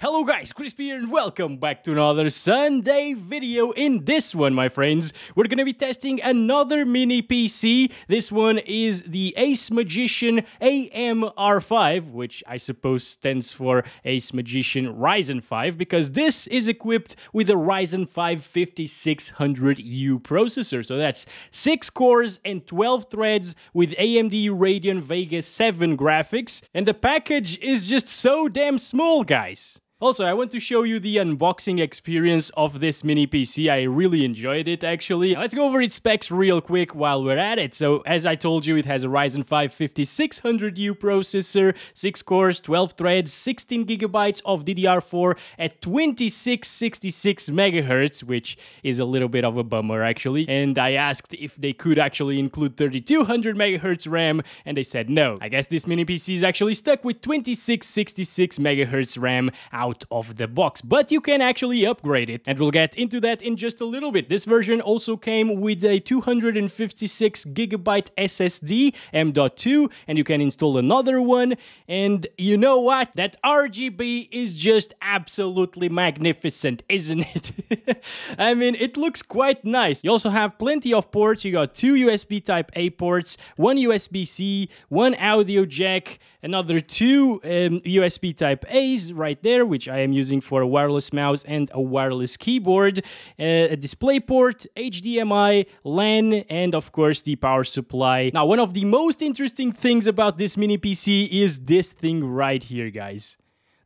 Hello guys, Crispy here and welcome back to another Sunday video. In this one, my friends, we're gonna be testing another mini PC. This one is the Ace Magician AMR5, which I suppose stands for Ace Magician Ryzen 5, because this is equipped with a Ryzen 5 5600U processor. So that's 6 cores and 12 threads with AMD Radeon Vega 7 graphics. And the package is just so damn small, guys. Also, I want to show you the unboxing experience of this mini PC. I really enjoyed it, actually. Let's go over its specs real quick while we're at it. So, as I told you, it has a Ryzen 5 5600U processor, 6 cores, 12 threads, 16 gigabytes of DDR4 at 2666 megahertz, which is a little bit of a bummer, actually. And I asked if they could actually include 3200 megahertz RAM, and they said no. I guess this mini PC is actually stuck with 2666 megahertz RAM out of the box, but you can actually upgrade it, and we'll get into that in just a little bit. This version also came with a 256 gigabyte SSD M.2, and you can install another one, and you know what? That RGB is just absolutely magnificent, isn't it? I mean, it looks quite nice. You also have plenty of ports. You got two USB Type A ports, one USB-C, one audio jack, another two um, USB Type A's right there, which I am using for a wireless mouse and a wireless keyboard, uh, a display port, HDMI, LAN, and of course the power supply. Now, one of the most interesting things about this mini PC is this thing right here, guys.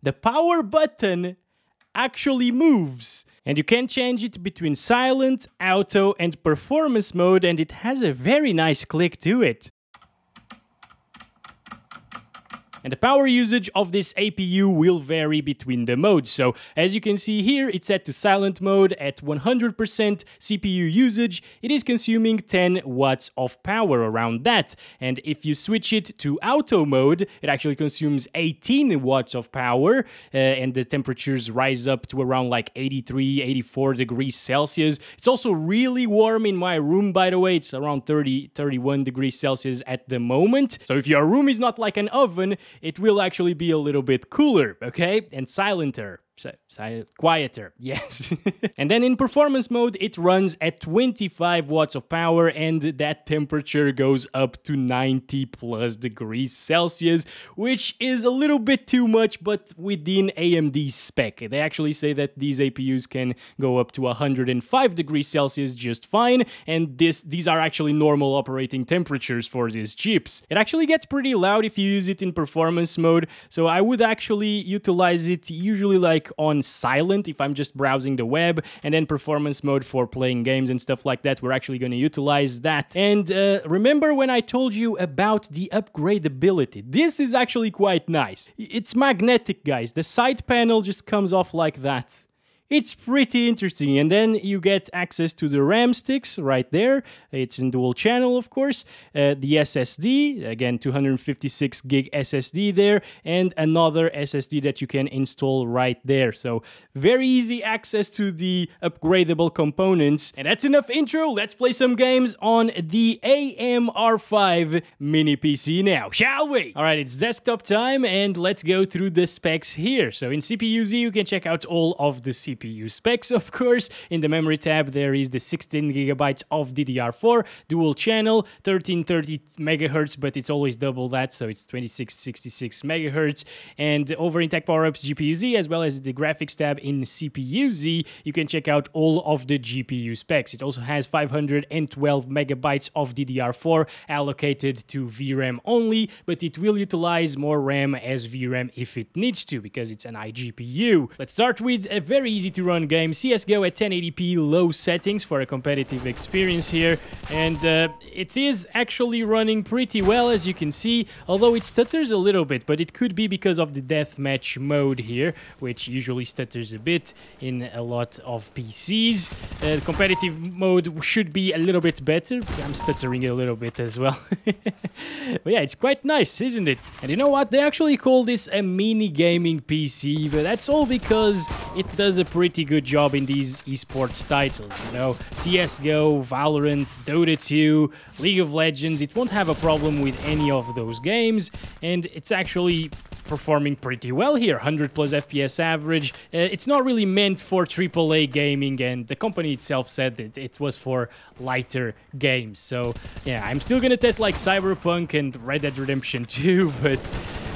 The power button actually moves. And you can change it between silent, auto, and performance mode, and it has a very nice click to it. And the power usage of this APU will vary between the modes. So as you can see here, it's set to silent mode at 100% CPU usage. It is consuming 10 watts of power around that. And if you switch it to auto mode, it actually consumes 18 watts of power uh, and the temperatures rise up to around like 83, 84 degrees Celsius. It's also really warm in my room, by the way. It's around 30, 31 degrees Celsius at the moment. So if your room is not like an oven, it will actually be a little bit cooler, okay? And silenter quieter, yes. and then in performance mode, it runs at 25 watts of power and that temperature goes up to 90 plus degrees Celsius, which is a little bit too much, but within AMD's spec. They actually say that these APUs can go up to 105 degrees Celsius just fine, and this these are actually normal operating temperatures for these chips. It actually gets pretty loud if you use it in performance mode, so I would actually utilize it usually like on silent if I'm just browsing the web, and then performance mode for playing games and stuff like that. We're actually going to utilize that. And uh, remember when I told you about the upgradability? This is actually quite nice. It's magnetic, guys. The side panel just comes off like that. It's pretty interesting. And then you get access to the RAM sticks right there. It's in dual channel, of course. Uh, the SSD, again, 256 gig SSD there, and another SSD that you can install right there. So very easy access to the upgradable components. And that's enough intro. Let's play some games on the AMR5 mini PC now, shall we? All right, it's desktop time and let's go through the specs here. So in CPU-Z, you can check out all of the CPU CPU specs, of course. In the memory tab, there is the 16 gigabytes of DDR4, dual channel, 1330 megahertz, but it's always double that, so it's 2666 megahertz. And over in Tech GPU-Z, as well as the graphics tab in CPU-Z, you can check out all of the GPU specs. It also has 512 megabytes of DDR4 allocated to VRAM only, but it will utilize more RAM as VRAM if it needs to, because it's an iGPU. Let's start with a very easy to run game. CSGO at 1080p low settings for a competitive experience here. And uh, it is actually running pretty well as you can see, although it stutters a little bit, but it could be because of the deathmatch mode here, which usually stutters a bit in a lot of PCs. Uh, competitive mode should be a little bit better. I'm stuttering a little bit as well. but yeah, it's quite nice, isn't it? And you know what? They actually call this a mini gaming PC, but that's all because it does a pretty good job in these esports titles, you know? CSGO, Valorant, Dota 2, League of Legends, it won't have a problem with any of those games, and it's actually performing pretty well here 100 plus fps average uh, it's not really meant for aaa gaming and the company itself said that it was for lighter games so yeah i'm still gonna test like cyberpunk and red dead redemption 2 but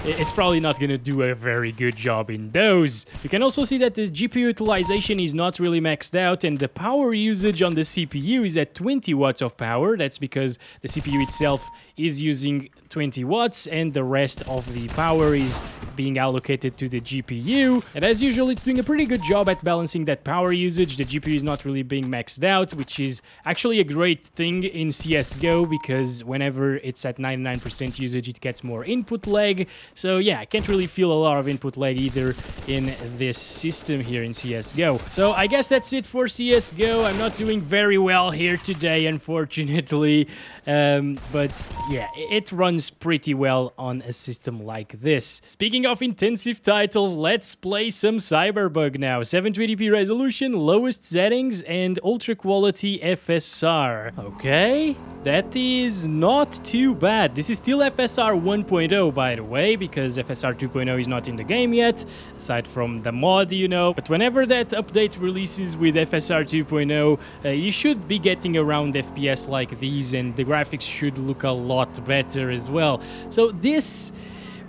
it's probably not going to do a very good job in those. You can also see that the GPU utilization is not really maxed out and the power usage on the CPU is at 20 watts of power. That's because the CPU itself is using 20 watts and the rest of the power is being allocated to the GPU. And as usual, it's doing a pretty good job at balancing that power usage. The GPU is not really being maxed out, which is actually a great thing in CSGO because whenever it's at 99% usage, it gets more input lag. So yeah, I can't really feel a lot of input lag either in this system here in CSGO. So I guess that's it for CSGO. I'm not doing very well here today, unfortunately. Um, but yeah, it runs pretty well on a system like this. Speaking of intensive titles, let's play some Cyberbug now. 720p resolution, lowest settings, and ultra quality FSR. Okay, that is not too bad. This is still FSR 1.0, by the way, because FSR 2.0 is not in the game yet, aside from the mod, you know. But whenever that update releases with FSR 2.0, uh, you should be getting around FPS like these, and the graphics should look a lot better as well. So this...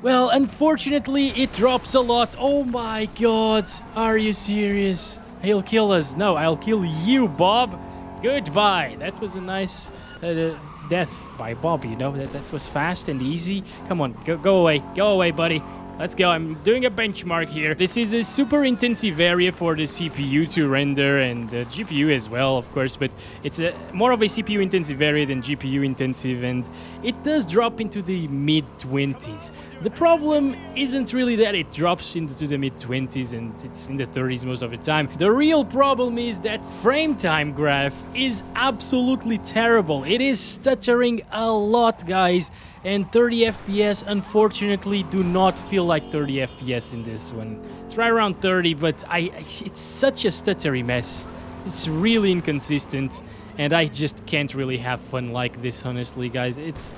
Well, unfortunately, it drops a lot. Oh my god. Are you serious? He'll kill us. No, I'll kill you, Bob. Goodbye. That was a nice uh, death by Bob, you know. That, that was fast and easy. Come on, go, go away. Go away, buddy. Let's go. I'm doing a benchmark here. This is a super intensive area for the CPU to render and the GPU as well, of course, but it's a, more of a CPU intensive area than GPU intensive and it does drop into the mid 20s. The problem isn't really that it drops into the mid 20s and it's in the 30s most of the time. The real problem is that frame time graph is absolutely terrible. It is stuttering a lot, guys and 30 FPS unfortunately do not feel like 30 FPS in this one. It's right around 30 but I it's such a stuttery mess. It's really inconsistent and I just can't really have fun like this honestly guys. It's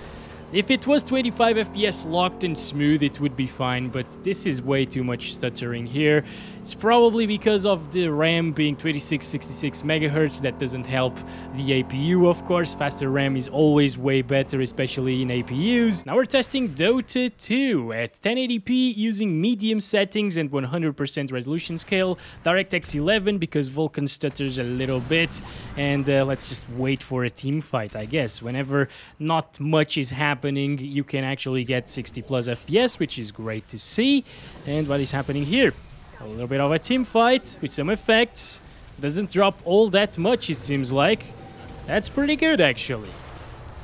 if it was 25 FPS locked and smooth, it would be fine, but this is way too much stuttering here. It's probably because of the RAM being 2666 megahertz. That doesn't help the APU, of course. Faster RAM is always way better, especially in APUs. Now we're testing Dota 2 at 1080p using medium settings and 100% resolution scale. DirectX 11 because Vulkan stutters a little bit. And uh, let's just wait for a team fight, I guess. Whenever not much is happening, you can actually get 60 plus FPS, which is great to see. And what is happening here? A little bit of a team fight with some effects. Doesn't drop all that much, it seems like. That's pretty good, actually.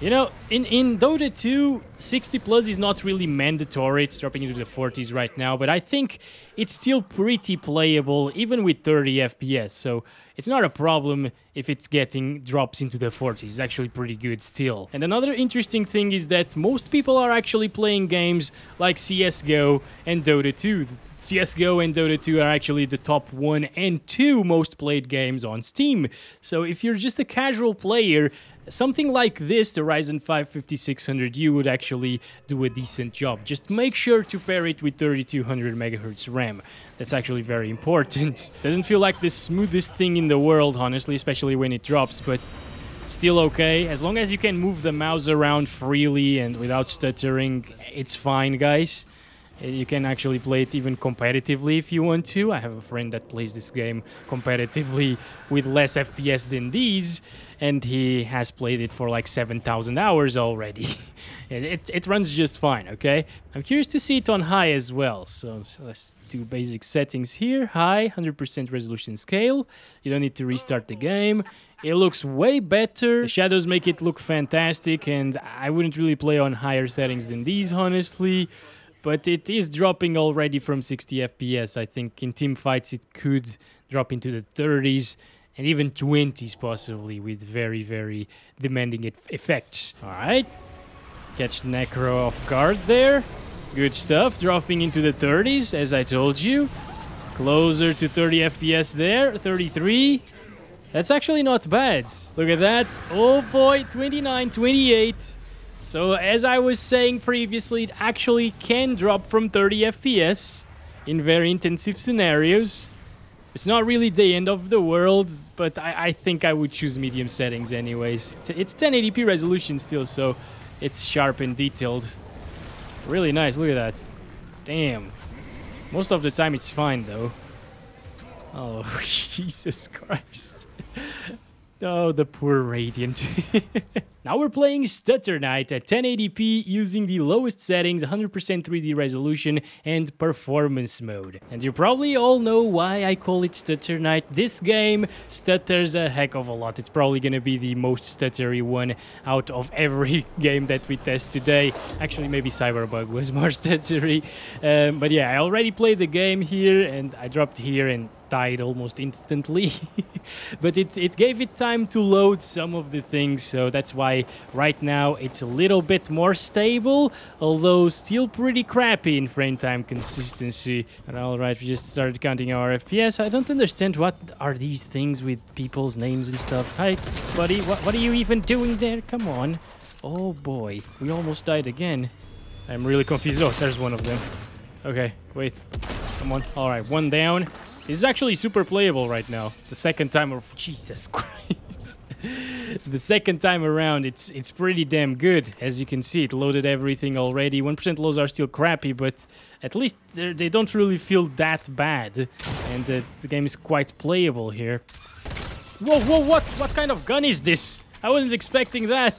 You know, in, in Dota 2, 60 plus is not really mandatory. It's dropping into the 40s right now, but I think it's still pretty playable, even with 30 FPS. So it's not a problem if it's getting drops into the 40s. It's actually pretty good still. And another interesting thing is that most people are actually playing games like CSGO and Dota 2. CSGO and Dota 2 are actually the top 1 and 2 most played games on Steam. So if you're just a casual player, something like this, the Ryzen 5 5600U would actually do a decent job. Just make sure to pair it with 3200 MHz RAM. That's actually very important. Doesn't feel like the smoothest thing in the world, honestly, especially when it drops, but still okay. As long as you can move the mouse around freely and without stuttering, it's fine, guys. Uh, you can actually play it even competitively if you want to. I have a friend that plays this game competitively with less FPS than these, and he has played it for like 7,000 hours already. it, it runs just fine, okay? I'm curious to see it on high as well, so, so let's do basic settings here. High, 100% resolution scale. You don't need to restart the game. It looks way better. The shadows make it look fantastic, and I wouldn't really play on higher settings than these, honestly but it is dropping already from 60 FPS. I think in team fights it could drop into the 30s and even 20s possibly with very, very demanding effects. All right, catch Necro off guard there. Good stuff, dropping into the 30s as I told you. Closer to 30 FPS there, 33. That's actually not bad. Look at that. Oh boy, 29, 28. So as I was saying previously, it actually can drop from 30 FPS in very intensive scenarios. It's not really the end of the world, but I, I think I would choose medium settings anyways. It's, it's 1080p resolution still, so it's sharp and detailed. Really nice, look at that. Damn. Most of the time it's fine though. Oh, Jesus Christ. Oh, the poor Radiant. now we're playing Stutter Night at 1080p using the lowest settings, 100% 3D resolution and performance mode. And you probably all know why I call it Stutter Night. This game stutters a heck of a lot. It's probably gonna be the most stuttery one out of every game that we test today. Actually, maybe Cyberbug was more stuttery. Um, but yeah, I already played the game here and I dropped here and died almost instantly. but it, it gave it time to load some of the things, so that's why right now it's a little bit more stable, although still pretty crappy in frame time consistency. And alright, we just started counting our FPS. I don't understand what are these things with people's names and stuff. Hi, buddy, what, what are you even doing there? Come on. Oh boy, we almost died again. I'm really confused. Oh, there's one of them. Okay, wait. Come on. Alright, one down. Is actually super playable right now. The second time of Jesus Christ. the second time around, it's it's pretty damn good. As you can see, it loaded everything already. 1% lows are still crappy, but at least they don't really feel that bad. And uh, the game is quite playable here. Whoa, whoa, what? What kind of gun is this? I wasn't expecting that.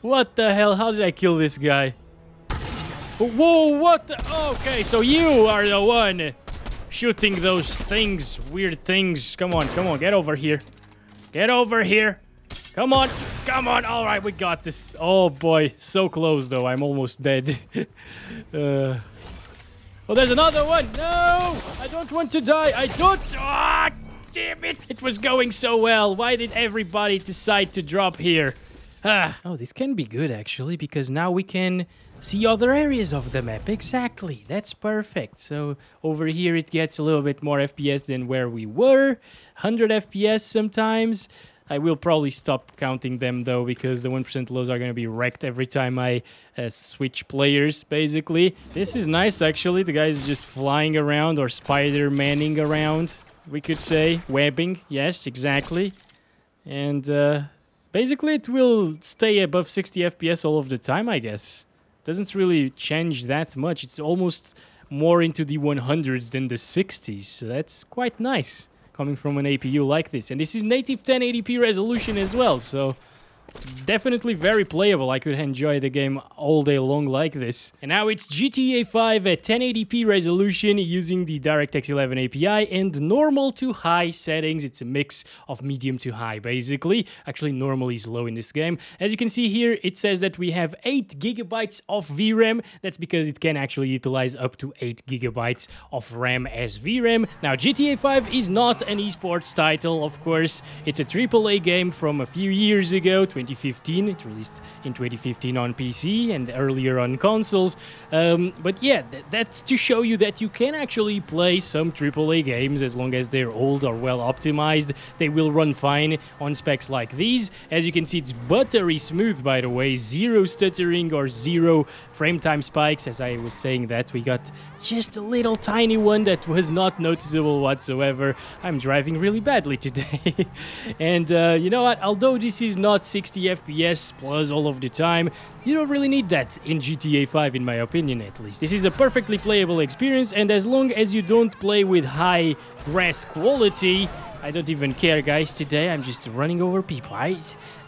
What the hell? How did I kill this guy? Whoa, what the? Okay, so you are the one shooting those things, weird things. Come on, come on, get over here. Get over here. Come on, come on. All right, we got this. Oh boy, so close though. I'm almost dead. uh... Oh, there's another one. No, I don't want to die. I don't. Ah, damn it. It was going so well. Why did everybody decide to drop here? Ah. Oh, this can be good actually because now we can see other areas of the map. Exactly, that's perfect. So over here it gets a little bit more FPS than where we were. 100 FPS sometimes. I will probably stop counting them though because the 1% lows are going to be wrecked every time I uh, switch players basically. This is nice actually. The guy is just flying around or Spider-Manning around, we could say. Webbing, yes, exactly. And uh, basically it will stay above 60 FPS all of the time, I guess doesn't really change that much. It's almost more into the 100s than the 60s. So that's quite nice coming from an APU like this. And this is native 1080p resolution as well. So definitely very playable. I could enjoy the game all day long like this. And now it's GTA 5 at 1080p resolution using the DirectX 11 API and normal to high settings. It's a mix of medium to high basically. Actually normal is low in this game. As you can see here it says that we have 8 gigabytes of VRAM. That's because it can actually utilize up to 8 gigabytes of RAM as VRAM. Now GTA 5 is not an esports title of course. It's a AAA game from a few years ago, 2015. It released in 2015 on PC and earlier on consoles. Um, but yeah, th that's to show you that you can actually play some AAA games as long as they're old or well optimized. They will run fine on specs like these. As you can see, it's buttery smooth, by the way. Zero stuttering or zero frame time spikes. As I was saying that, we got just a little tiny one that was not noticeable whatsoever. I'm driving really badly today. and uh, you know what, although this is not 60 FPS plus all of the time, you don't really need that in GTA 5 in my opinion at least. This is a perfectly playable experience and as long as you don't play with high grass quality, I don't even care guys today, I'm just running over people. I,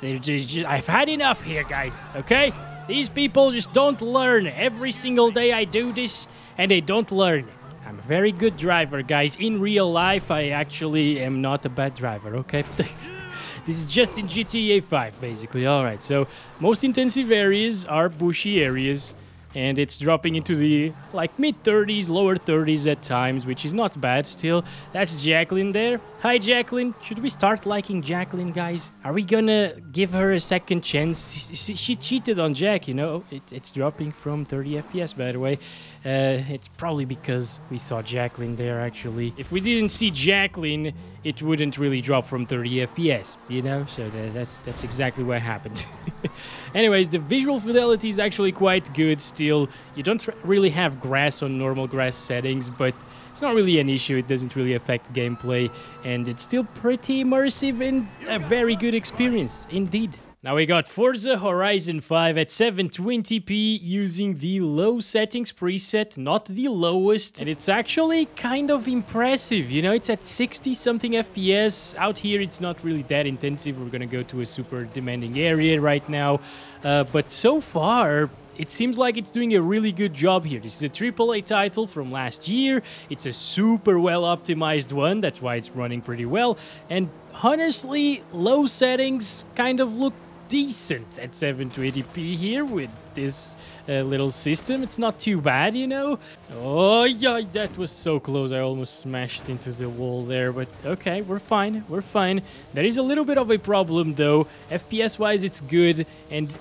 just, just, I've had enough here guys, okay? These people just don't learn. Every single day I do this, and they don't learn. I'm a very good driver, guys. In real life, I actually am not a bad driver, okay? this is just in GTA 5, basically. Alright, so most intensive areas are bushy areas and it's dropping into the like mid 30s lower 30s at times which is not bad still that's jacqueline there hi jacqueline should we start liking jacqueline guys are we gonna give her a second chance she, she cheated on jack you know it, it's dropping from 30 fps by the way Uh, it's probably because we saw Jacqueline there, actually. If we didn't see Jacqueline, it wouldn't really drop from 30 FPS, you know? So that, that's, that's exactly what happened. Anyways, the visual fidelity is actually quite good still. You don't really have grass on normal grass settings, but it's not really an issue. It doesn't really affect gameplay, and it's still pretty immersive and a very good experience indeed. Now we got Forza Horizon 5 at 720p using the low settings preset, not the lowest. And it's actually kind of impressive, you know, it's at 60 something FPS. Out here it's not really that intensive. We're gonna go to a super demanding area right now. Uh, but so far, it seems like it's doing a really good job here. This is a AAA title from last year. It's a super well optimized one. That's why it's running pretty well. And honestly, low settings kind of look decent at 720p here with this uh, little system. It's not too bad, you know. Oh, yeah, that was so close. I almost smashed into the wall there, but okay, we're fine. We're fine. There is a little bit of a problem, though. FPS-wise, it's good, and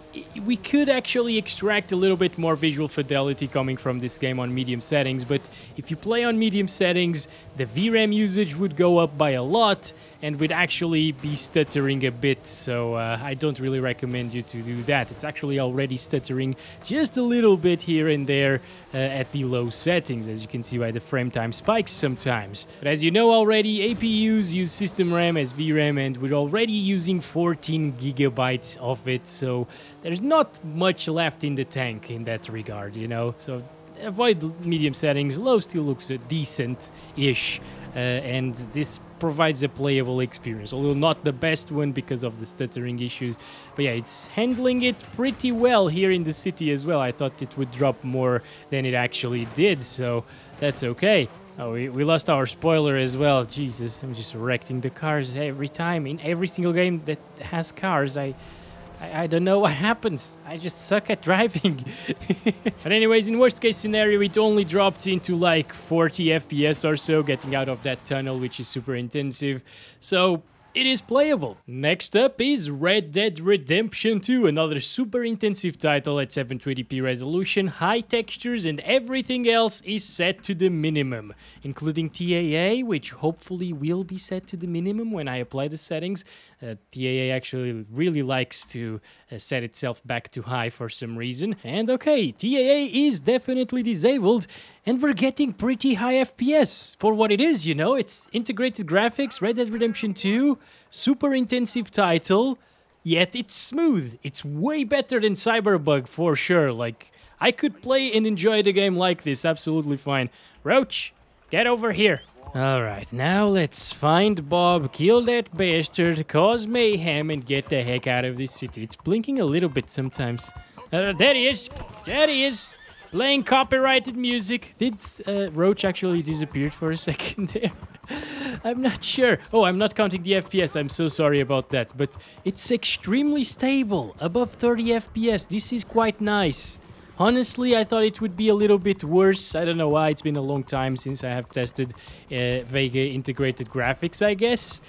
we could actually extract a little bit more visual fidelity coming from this game on medium settings, but if you play on medium settings, the VRAM usage would go up by a lot, and we'd actually be stuttering a bit, so uh, I don't really recommend you to do that. It's actually already stuttering just a little bit here and there uh, at the low settings, as you can see by the frame time spikes sometimes. But as you know already, APUs use system RAM as VRAM, and we're already using 14 gigabytes of it, so there's not much left in the tank in that regard, you know? So avoid medium settings, low still looks decent-ish, uh, and this provides a playable experience, although not the best one because of the stuttering issues. But yeah, it's handling it pretty well here in the city as well. I thought it would drop more than it actually did, so that's okay. Oh, we, we lost our spoiler as well. Jesus, I'm just wrecking the cars every time. In every single game that has cars, I I, I, don't know what happens. I just suck at driving. but anyways, in worst case scenario, it only dropped into like 40 FPS or so, getting out of that tunnel, which is super intensive. So it is playable. Next up is Red Dead Redemption 2, another super intensive title at 720p resolution, high textures and everything else is set to the minimum, including TAA, which hopefully will be set to the minimum when I apply the settings. Uh, TAA actually really likes to set itself back to high for some reason. And okay, TAA is definitely disabled, and we're getting pretty high FPS for what it is, you know? It's integrated graphics, Red Dead Redemption 2, super intensive title, yet it's smooth. It's way better than Cyberbug for sure. Like, I could play and enjoy the game like this absolutely fine. Roach, get over here. Alright, now let's find Bob, kill that bastard, cause mayhem, and get the heck out of this city. It's blinking a little bit sometimes. Uh, there he is! There he is! Playing copyrighted music. Did uh, Roach actually disappeared for a second there? I'm not sure. Oh, I'm not counting the FPS. I'm so sorry about that. But it's extremely stable. Above 30 FPS. This is quite nice. Honestly, I thought it would be a little bit worse. I don't know why. It's been a long time since I have tested uh, Vega integrated graphics, I guess.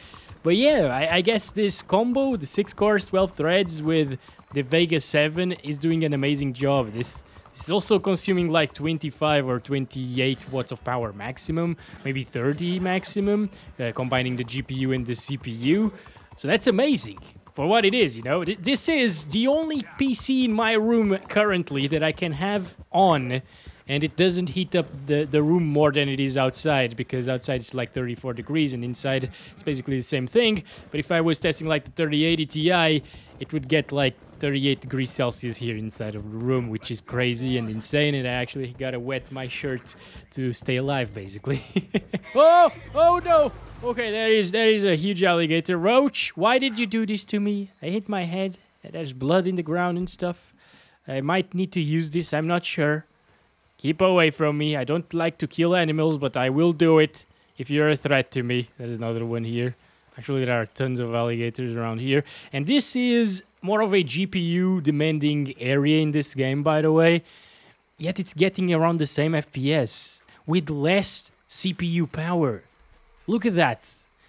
But yeah, I, I, guess this combo, the 6 cores, 12 threads with the Vega 7 is doing an amazing job. This, is also consuming like 25 or 28 watts of power maximum, maybe 30 maximum, uh, combining the GPU and the CPU. So that's amazing for what it is, you know. This is the only PC in my room currently that I can have on and it doesn't heat up the, the room more than it is outside because outside it's like 34 degrees and inside it's basically the same thing. But if I was testing like the 3080 Ti, it would get like 38 degrees Celsius here inside of the room, which is crazy and insane. And I actually gotta wet my shirt to stay alive, basically. oh, oh no! Okay, there is there is a huge alligator. Roach, why did you do this to me? I hit my head. There's blood in the ground and stuff. I might need to use this, I'm not sure. Keep away from me. I don't like to kill animals, but I will do it if you're a threat to me. There's another one here. Actually, there are tons of alligators around here. And this is more of a GPU demanding area in this game, by the way. Yet it's getting around the same FPS with less CPU power. Look at that.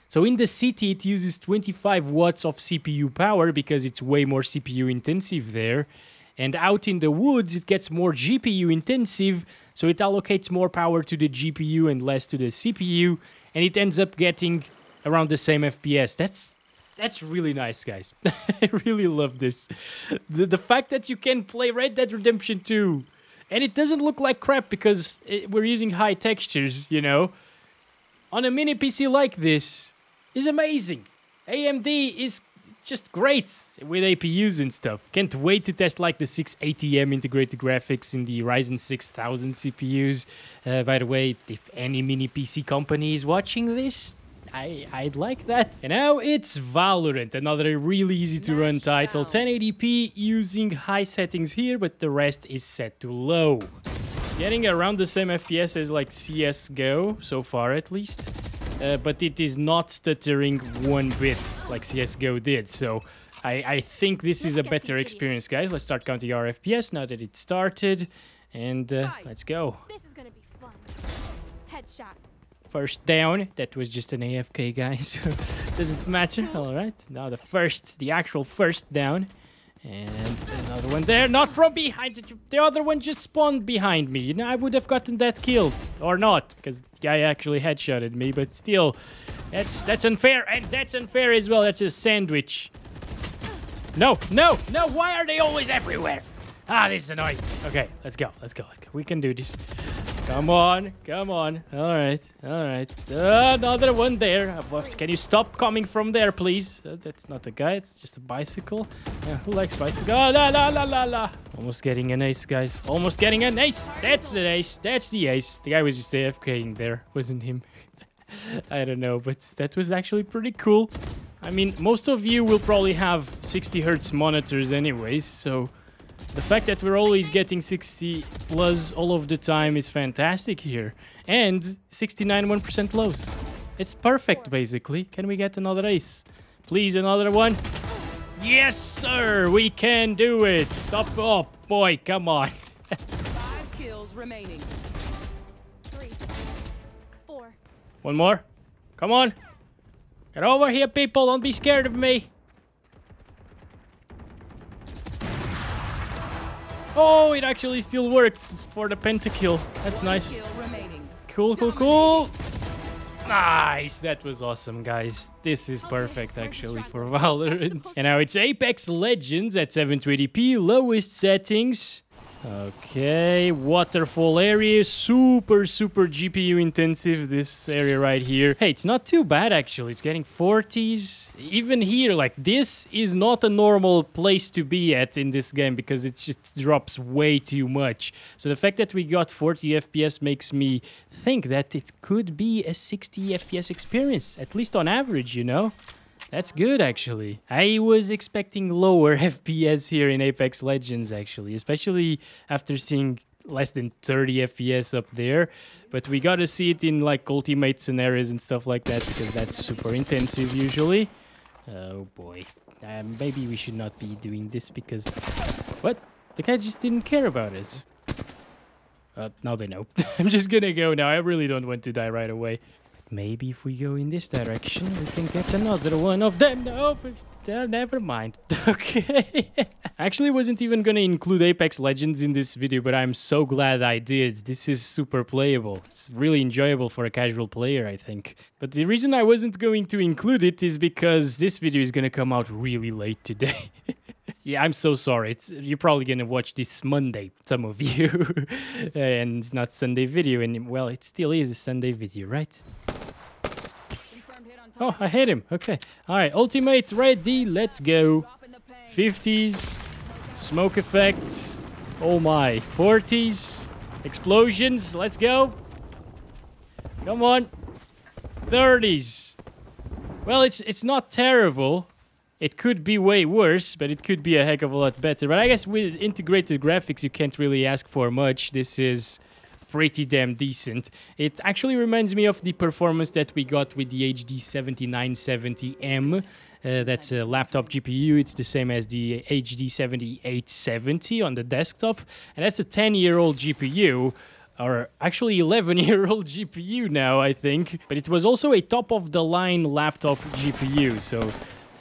So in the city, it uses 25 watts of CPU power because it's way more CPU intensive there. And out in the woods, it gets more GPU intensive, so it allocates more power to the GPU and less to the CPU, and it ends up getting around the same FPS. That's that's really nice, guys. I really love this. The, the fact that you can play Red Dead Redemption 2 and it doesn't look like crap because it, we're using high textures, you know, on a mini PC like this is amazing. AMD is just great with APUs and stuff. Can't wait to test like the 680M integrated graphics in the Ryzen 6000 CPUs. Uh, by the way, if any mini PC company is watching this, I, I'd like that. And now it's Valorant, another really easy to run title. 1080p using high settings here, but the rest is set to low. Getting around the same FPS as like CSGO, so far at least. Uh, but it is not stuttering one bit like CSGO did, so I, I think this is a better experience, guys. Let's start counting our FPS now that it started, and uh, let's go. This is gonna be fun. Headshot. First down. That was just an AFK, guys. Doesn't matter. All right. Now the first, the actual first down. And another one there. Not from behind. The other one just spawned behind me. You know, I would have gotten that kill. Or not. Because the guy actually headshotted me. But still, that's, that's unfair. And that's unfair as well. That's a sandwich. No, no, no. Why are they always everywhere? Ah, this is annoying. Okay, let's go. Let's go. We can do this. Come on, come on. All right, all right. Uh, another one there. Uh, can you stop coming from there, please? Uh, that's not a guy. It's just a bicycle. Who likes bicycle? Oh, la la la la la. Almost getting an ace, guys. Almost getting an ace. That's the ace. That's the ace. The guy was just AFKing there, wasn't him? I don't know, but that was actually pretty cool. I mean, most of you will probably have 60 hertz monitors anyways, so the fact that we're always getting 60 plus all of the time is fantastic here. And 69 1% lows. It's perfect, basically. Can we get another ace? Please, another one. Yes, sir! We can do it! Stop! Oh, boy, come on. Five kills remaining. Three. Four. One more. Come on. Get over here, people. Don't be scared of me. Oh, it actually still worked for the pentakill. That's nice. Cool, cool, cool. Nice. That was awesome, guys. This is perfect, actually, for Valorant. And now it's Apex Legends at 720p, lowest settings. Okay, waterfall area, super, super GPU intensive, this area right here. Hey, it's not too bad actually, it's getting 40s. Even here, like, this is not a normal place to be at in this game because it just drops way too much. So the fact that we got 40 FPS makes me think that it could be a 60 FPS experience, at least on average, you know? That's good, actually. I was expecting lower FPS here in Apex Legends, actually, especially after seeing less than 30 FPS up there. But we gotta see it in like ultimate scenarios and stuff like that because that's super intensive usually. Oh boy. Um, maybe we should not be doing this because... What? The guy just didn't care about us. Uh, now they know. I'm just gonna go now. I really don't want to die right away. Maybe if we go in this direction, we can get another one of them. No, uh, never mind. okay. Actually, wasn't even gonna include Apex Legends in this video, but I'm so glad I did. This is super playable. It's really enjoyable for a casual player, I think. But the reason I wasn't going to include it is because this video is gonna come out really late today. Yeah, I'm so sorry. It's you're probably gonna watch this Monday, some of you, and it's not Sunday video. And well, it still is a Sunday video, right? Oh, I hit him. Okay. All right, ultimate ready. Let's go. top in the paint. 50s, smoke effects. Oh my, 40s, explosions. Let's go. Come on. 30s. Well, it's it's not terrible. It could be way worse, but it could be a heck of a lot better. But I guess with integrated graphics, you can't really ask for much. This is pretty damn decent. It actually reminds me of the performance that we got with the HD 7970M. Uh, that's a laptop GPU. It's the same as the HD 7870 on the desktop. And that's a 10 year old GPU or actually 11 year old GPU now, I think. But it was also a top of the line laptop GPU. So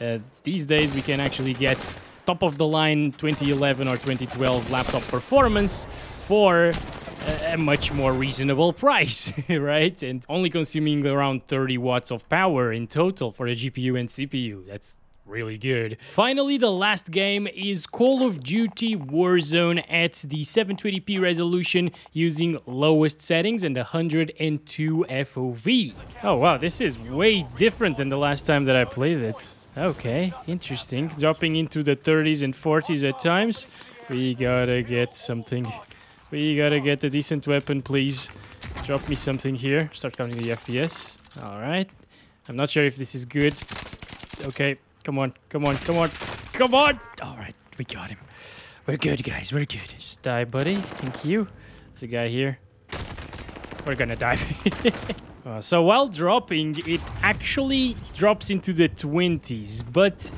uh, these days we can actually get top of the line 2011 or 2012 laptop performance for a, much more reasonable price, right? And only consuming around 30 watts of power in total for the GPU and CPU. That's really good. Finally, the last game is Call of Duty Warzone at the 720p resolution using lowest settings and 102 FOV. Oh wow, this is way different than the last time that I played it. Okay, interesting. Dropping into the 30s and 40s at times. We gotta get something. We gotta get a decent weapon, please. Drop me something here. Start counting the FPS. Alright. I'm not sure if this is good. Okay, Come on, come on, come on, come on! Alright, we got him. We're good, guys, we're good. Just die, buddy. Thank you. There's a guy here. We're gonna die. uh, so while dropping, it actually drops into the 20s, but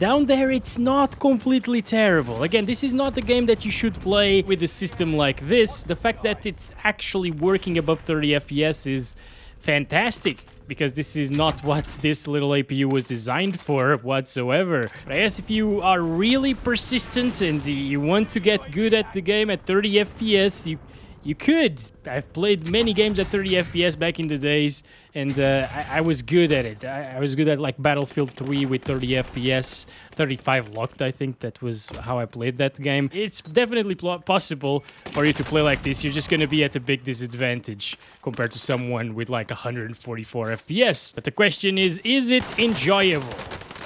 down there it's not completely terrible. Again, this is not a game that you should play with a system like this. The fact that it's actually working above 30 FPS is fantastic because this is not what this little APU was designed for whatsoever. But I guess if you are really persistent and you want to get good at the game at 30 FPS, you you could. I've played many games at 30 FPS back in the days, and uh, I, I, was good at it. I, I, was good at like Battlefield 3 with 30 FPS, 35 locked, I think that was how I played that game. It's definitely possible for you to play like this. You're just going to be at a big disadvantage compared to someone with like 144 FPS. But the question is, is it enjoyable?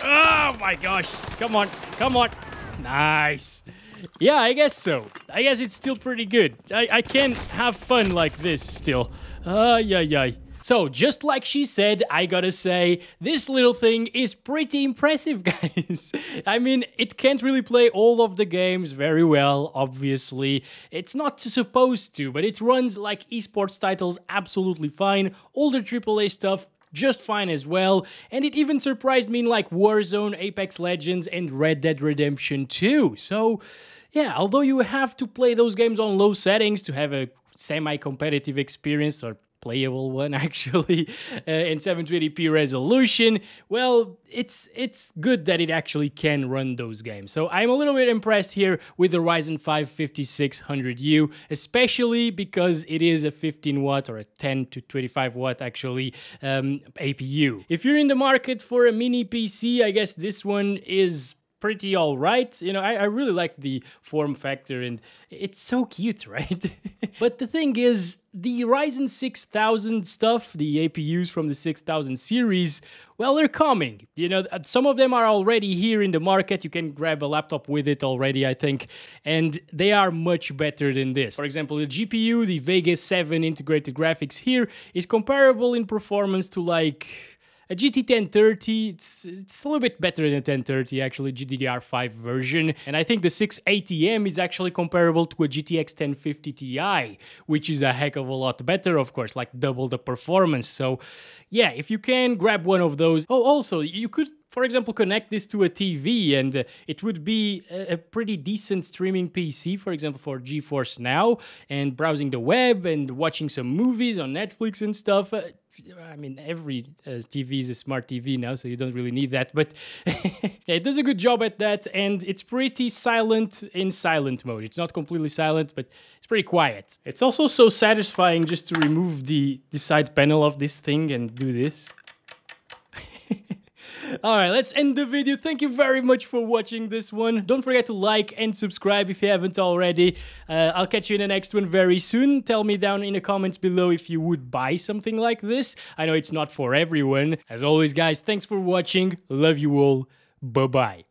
Oh my gosh. Come on. Come on. Nice. Yeah, I guess so. I guess it's still pretty good. I, I can have fun like this still. Uh, yeah, yeah. So, just like she said, I gotta say, this little thing is pretty impressive, guys. I mean, it can't really play all of the games very well, obviously. It's not supposed to, but it runs like esports titles absolutely fine. All the AAA stuff just fine as well, and it even surprised me in like Warzone, Apex Legends, and Red Dead Redemption 2. So, yeah, although you have to play those games on low settings to have a semi-competitive experience or playable one actually uh, in 720p resolution. Well it's it's good that it actually can run those games. So i'm a little bit impressed here with the ryzen 5 5600u especially because it is a 15 watt or a 10 to 25 watt actually um, apu if you're in the market for a mini pc i guess this one is pretty all right. You know, I, I really like the form factor and it's so cute, right? but the thing is, the Ryzen 6000 stuff, the APUs from the 6000 series, well, they're coming. You know, some of them are already here in the market. You can grab a laptop with it already, I think, and they are much better than this. For example, the GPU, the Vega 7 integrated graphics here, is comparable in performance to like a GT 1030, it's, it's a little bit better than a 1030, actually, GDDR5 version. And I think the 680M is actually comparable to a GTX 1050 Ti, which is a heck of a lot better, of course, like double the performance. So, yeah, if you can grab one of those. Oh, also, you could for example, connect this to a TV and it would be a, a, pretty decent streaming PC, for example, for GeForce Now and browsing the web and watching some movies on Netflix and stuff. Uh, I mean, every uh, TV is a smart TV now, so you don't really need that. But yeah, it does a good job at that, and it's pretty silent in silent mode. It's not completely silent, but it's pretty quiet. It's also so satisfying just to remove the, the side panel of this thing and do this. Alright, let's end the video. Thank you very much for watching this one. Don't forget to like and subscribe if you haven't already. Uh, I'll catch you in the next one very soon. Tell me down in the comments below if you would buy something like this. I know it's not for everyone. As always, guys, thanks for watching. Love you all. Bye-bye.